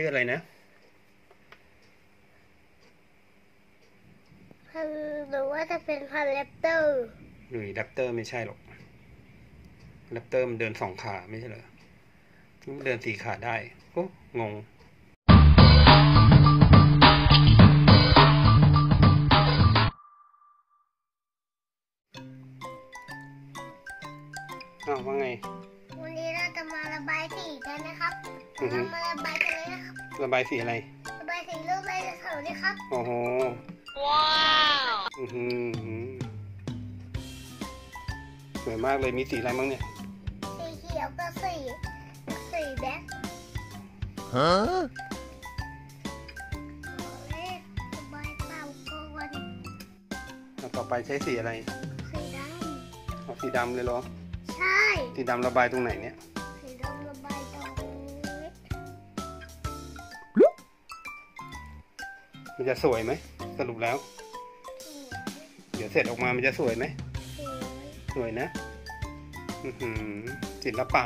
ชื่ออะไรนะพันธุ์หรือว่าจะเป็นพันธุ์ raptor หรือ raptor ไม่ใช่หรอก raptor มันเดินสองขาไม่ใช่เหรอที่มันเดินสี่ขาได้โอ้งงอ้าวว่าไง วันนี้เราจะมาระบายสีกันนะครับ อือฮึเรามาระบายกันเลยนะครับระบายสีอะไร ระบายสีรูปไดโนเสาร์นี่ครับโอ้โหว้าวอือหือสวยมากเลยมีสีอะไรบ้างเนี่ย สีเขียวกับสีสีแดง Huh? เอ้ยระบายเปล่าก่อนแล้วต่อไปใช้สีอะไรสีดเอาสีดำเลยเหรอำใช่ สีดำระบายตรงไหนเนี่ย จะสวยไหมสรุปแล้ว เดี๋ยวเสร็จออกมามันจะสวยไหมสวยสวยนะอือหือศิลปะ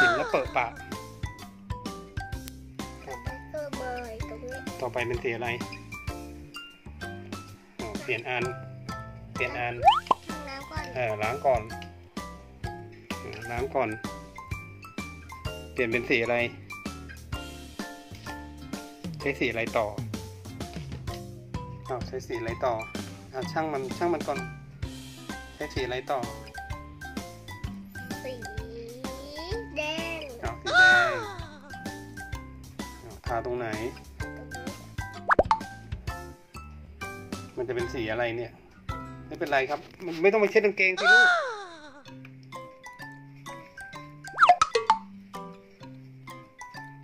ศิลปะปะระบายเกอร์เบยตรงนี้ต่อไปเป็นสีอะไรอ๋อเปลี่ยนอัน เปลี่ยนอันน้ำก่อนเออล้างก่อนเออล้างก่อน เปลี่ยนเป็นสีอะไร ใช้สีอะไรต่อ เอาใช้สีอะไรต่อเอาช่างมันช่างมันก่อน ใช้สีอะไรต่อสีแดงเอาสีแดงเอาทาตรงไหนตรงนี้มันจะเป็นสีอะไรเนี่ย ไม่เป็นไรครับ มันไม่ต้องไปเช็ดกางเกงสิลูก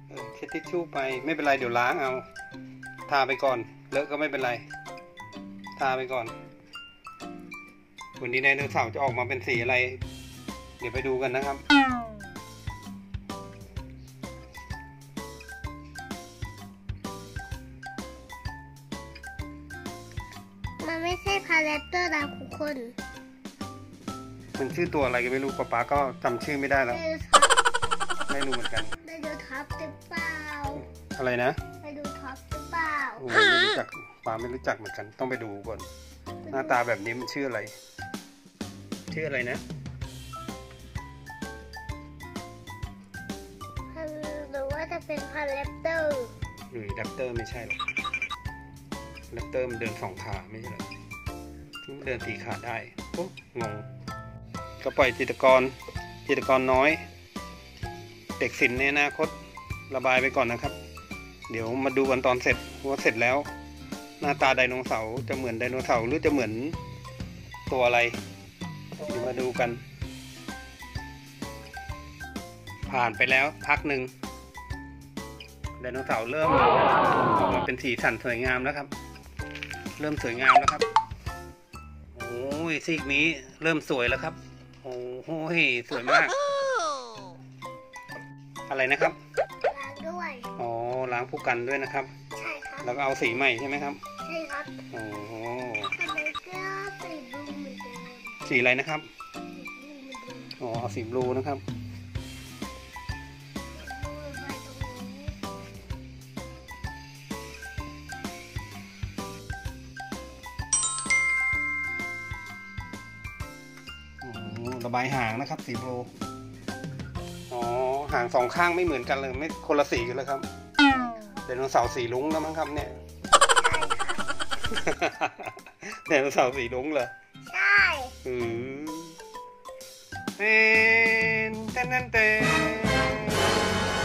เออเช็ดทิชชู่ไปไม่เป็นไรเดี๋ยวล้างเอา ทาไปก่อน เลอะก็ไม่เป็นไร ทาไปก่อน วันนี้ไดโนเสาร์จะออกมาเป็นสีอะไร เดี๋ยวไปดูกันนะครับ มันไม่ใช่ raptor นะทุกคนมันชื่อตัวอะไรก็ไม่รู้ป๊าป๊าก็จำชื่อไม่ได้แล้วไปดูท็อปไม่รู้เหมือนกันไปดูท็อปหรือเปล่า อะไรนะ เปล่าโอ้ไม่รู้จักป๊าไม่รู้จักเหมือนกัน ต้องไปดูก่อน หน้าตาแบบนี้มันชื่ออะไร ชื่ออะไรนะพันธุ์หรือว่าจะเป็นพันธุ์ raptorหรือ raptor ไม่ใช่หรอก raptor มันเดินสองขาไม่ใช่เหรอที่มันเดินสี่ขาได้โอ้งง ก็ปล่อยจิตรกรจิตรกรน้อย เด็กศิลป์ในอนาคตระบายไปก่อนนะครับ เดี๋ยวมาดูกันตอนเสร็จว่าเสร็จแล้ว หน้าตาไดโนเสาร์จะเหมือนไดโนเสาร์หรือจะเหมือนตัวอะไรเดี๋ยวมาดูกัน ผ่านไปแล้วพักหนึ่งไดโนเสาร์เริ่มออกมาเป็นสีสันสวยงามแล้วครับ เริ่มสวยงามแล้วครับโอ้ยซีกนี้เริ่มสวยแล้วครับ โอ้โหสวยมาก อะไรนะครับ ด้วย อ๋อล้างผู้กันด้วยนะครับ ใช่ครับ แล้วก็เอาสีใหม่ใช่ไหมครับ ใช่ครับโอ้โหทำไมก็สีบลูเหมือนเดิมสีอะไรนะครับสีบลูเหมือนเดิมอ๋อเอาสีบลูนะครับบลูไว้ตรงนี้โอ้โหระบายหางนะครับสีบลูอ๋อ หางสองข้างไม่เหมือนกันเลยไม่คนละสีกันเลยครับไดโนเสาร์สีลุ้งแล้วมั้งครับเนี่ยไดโนเสาร์สีลุ้งเหรอใช่อืมเป็นเต้นเต้นเต้น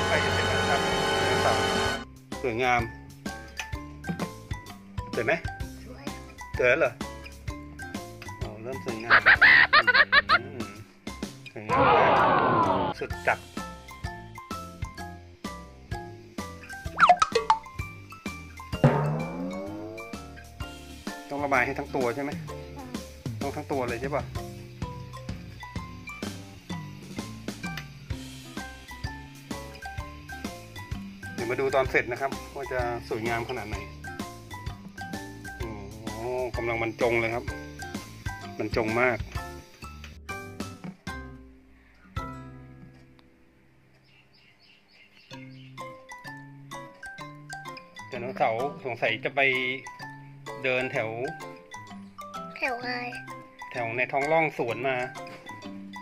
ใกล้จะเสร็จแล้วครับไดโนเสาร์สวยงามสวยไหมสวยสวยแล้วเหรอโอ้เริ่มสวยงามอืมสวยงามมากสุดจัด ต้องระบายให้ทั้งตัวใช่ไหมต้องทั้งตัวเลยใช่ป่ะเดี๋ยวมาดูตอนเสร็จนะครับ ว่าจะสวยงามขนาดไหนโอ้โหกำลังบรรจงเลยครับบรรจงมากนไดโนเสาร์สงสัยจะไป เดินแถว แถวอะไรแถวในท้องร่องสวนมา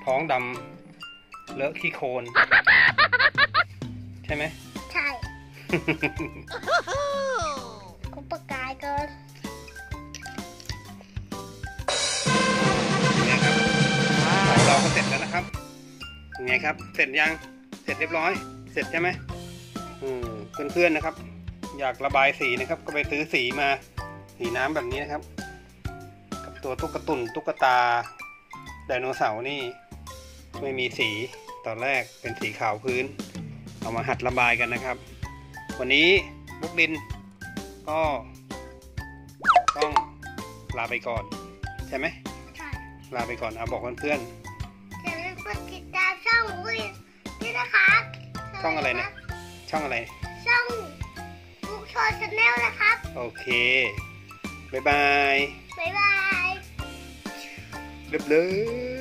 ท้องดำเลอะขี้โคลนใช่ไหมใช่กุปกายเกินเนี่ยครับของเราก็เสร็จแล้วนะครับยังไงครับ เสร็จยังเสร็จเรียบร้อย เสร็จใช่ไหมอืมเพื่อนๆนะครับ อยากระบายสีนะครับ ก็ไปซื้อสีมา สีน้ำแบบนี้นะครับ กับตัวตุ๊กตุนตุ๊กตาไดโนเสาร์นี่ไม่มีสีตอนแรกเป็นสีขาวพื้น เอามาหัดระบายกันนะครับ วันนี้บุกดินก็ต้องลาไปก่อน ใช่ไหมใช่ลาไปก่อนเอาบอกเพื่อนอย่าลืมกดติดตามช่องวินด้วยนะครับๆช่องอะไรเนี่ยช่องอะไร ช่อง Book Show Channel นะครับ โอเค บ๊ายบาย